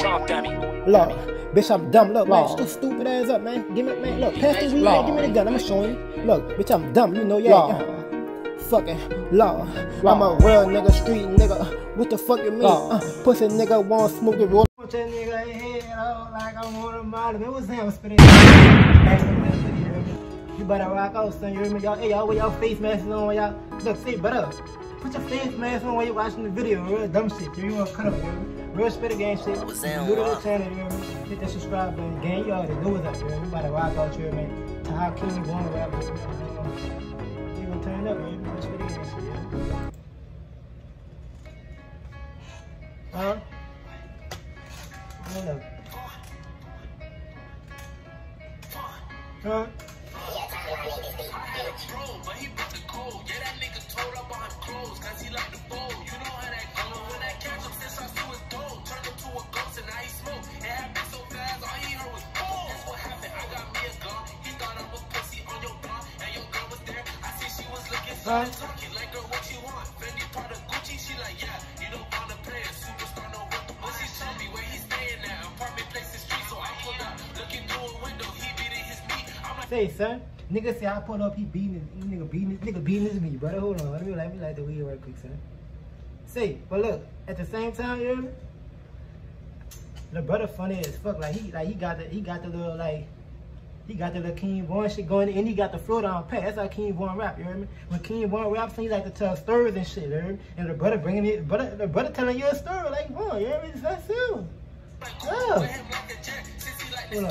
Trump dummy. Look, bitch, I'm dumb. Look, man, stu stupid ass up, man. Give me, man, look, pass the weed, man. Give me the gun. I'ma show you. Look, bitch, I'm dumb. You know, yeah. yeah. Fucking law. I'm a real nigga, street nigga. What the fuck you mean? Uh, pussy nigga want smoke the roll. Put that nigga head out like I want a model. It was him spitting. You better rock out, son. You hear me? Y'all, hey, y'all, with y'all face masks on, y'all. Look, see, better. Put your face mask on while you're watching the video. Real dumb shit. You want to cut up, you Real Spitta Gang shit. What's New to the channel, you hear? Hit that subscribe button. Gang, you already know what's up, you hear me? You better rock out, you hear me? Ty King, going to rap, you hear? You gonna turn up, you hear me? Real Spitta Gang shit, you? Huh? Hold up. Huh? But he brought the cold. Yeah, that nigga told up on clothes, cause he like the bowl. You know how that go. When I catch Say, son. Nigga say I pull up, he beating his, nigga beating his, nigga beating his meat, brother. Hold on, let me, let me light the weed right quick, son. Say, but look, at the same time, you me? The brother funny as fuck. Like he, like he got the, he got the little like, he got the little King Von shit going, and he got the flow down pat. That's how King Von rap. You hear me? When King Von raps, he like to tell stories and shit. You hear me? And the brother bringing it, brother, the brother telling you a story like Von. You hear me? It's that simple. Wear Yeah. him like a jet, since he like Hold on.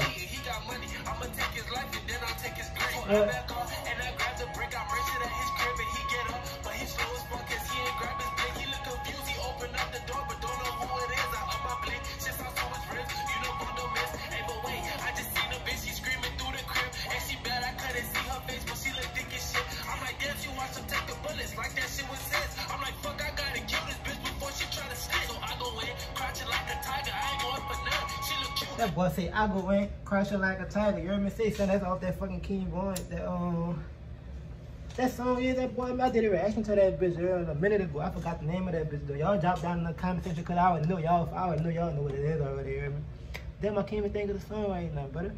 That boy say I go in, crushing like a tiger. You heard me say, son, that's off that fucking King Von. That um, that song is that boy. I did a reaction to that bitch earlier, a minute ago. I forgot the name of that bitch though. Y'all drop down in the comment section cause I already know y'all. I already know y'all know what it is already. You hear me? Damn, I can't even think of the song right now, brother.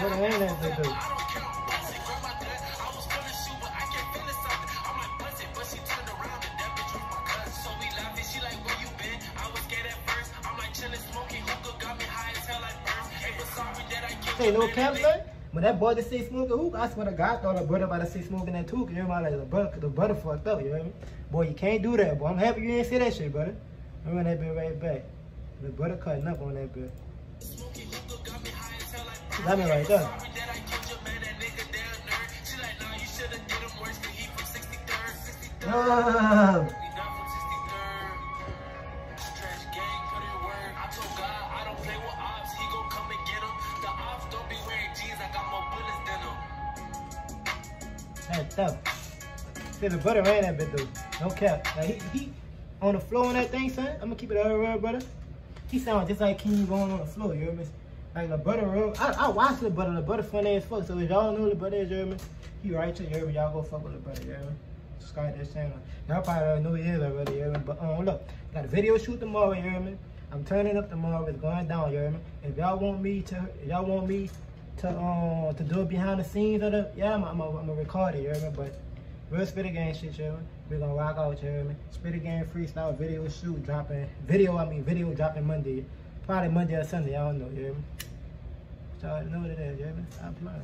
Brother, ain't that bitch though. Say cap, son. When that boy just say smoking hookah, I swear to God, I thought the brother about to say smoking that too. You me? Like the brother, the brother fucked up. You know what I mean? Boy, you can't do that, boy. I'm happy you didn't say that shit, brother. I'm run that bit right back. The brother cutting up on that bit. Smoking hookah, got me high That's tough. See, the brother ran that bit though. No cap. Like he, he on the floor on that thing, son. I'm gonna keep it all real, brother. He sound just like King going on the floor. You hear me? Like the brother, real. I, I watched the brother. The brother funny as fuck. So if y'all know the brother is, you hear me? He right here. You hear me? Y'all go fuck with the brother. You hear me? Subscribe to this channel. Y'all probably know he is already. You hear me? But um, look, got a video shoot tomorrow. You hear me? I'm turning up tomorrow. It's going down. You hear me? If y'all want me to, y'all want me to um to do it behind the scenes of the yeah, I'm I'm a, I'm a record it, you hear me? But real Spitta Gang shit, you hear me? We gonna rock out, you hear me? Spitta Gang freestyle video shoot dropping video, I mean video dropping Monday. Probably Monday or Sunday, I don't know, you hear me? I know what it is, you hear me? Stop playing.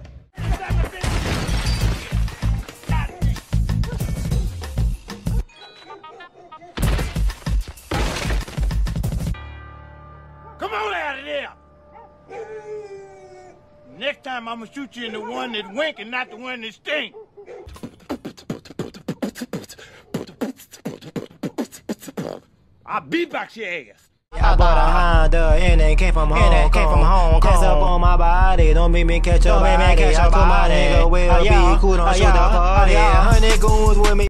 Come on out of there! Next time I'm gonna shoot you in the one that wink and not the one that stink. I'll beatbox your ass. I bought a Honda and it came from Hong And it came from Hong That's up on my body, don't make me catch a Don't make me body. catch a I told my body. nigga, we'll yeah. be cool, don't shoot yeah. the party. Yeah. Honey goons with me.